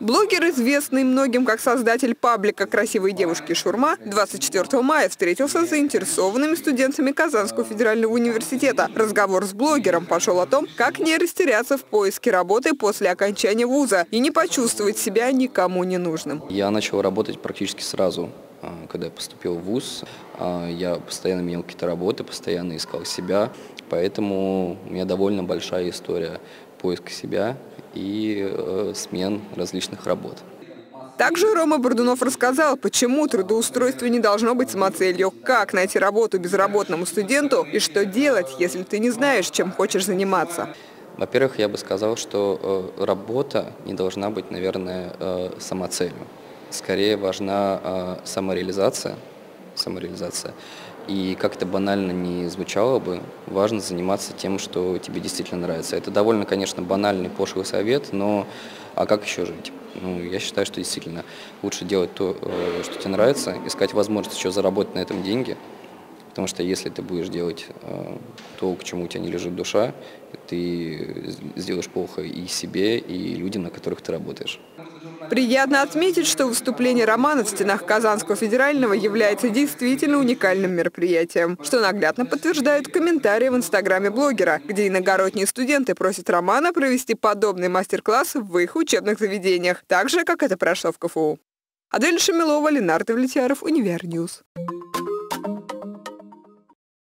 Блогер, известный многим как создатель паблика «Красивые девушки Шурма», 24 мая встретился с заинтересованными студентами Казанского федерального университета. Разговор с блогером пошел о том, как не растеряться в поиске работы после окончания вуза и не почувствовать себя никому не нужным. Я начал работать практически сразу а, когда я поступил в ВУЗ, а, я постоянно менял какие-то работы, постоянно искал себя, поэтому у меня довольно большая история поиска себя и э, смен различных работ. Также Рома Бордунов рассказал, почему трудоустройство не должно быть самоцелью, как найти работу безработному студенту и что делать, если ты не знаешь, чем хочешь заниматься. Во-первых, я бы сказал, что э, работа не должна быть, наверное, э, самоцелью. Скорее важна э, самореализация, самореализация. И как это банально не звучало бы, важно заниматься тем, что тебе действительно нравится. Это довольно, конечно, банальный, пошлый совет, но а как еще жить? Ну, я считаю, что действительно лучше делать то, э, что тебе нравится, искать возможность еще заработать на этом деньги, потому что если ты будешь делать э, то, к чему у тебя не лежит душа, ты сделаешь плохо и себе, и людям, на которых ты работаешь. Приятно отметить, что выступление Романа в стенах Казанского федерального является действительно уникальным мероприятием, что наглядно подтверждают комментарии в инстаграме блогера, где иногородние студенты просят Романа провести подобный мастер-класс в их учебных заведениях, так же, как это прошло в КФУ. Адель Шамилова, Ленардо Влетьяров, Универньюз.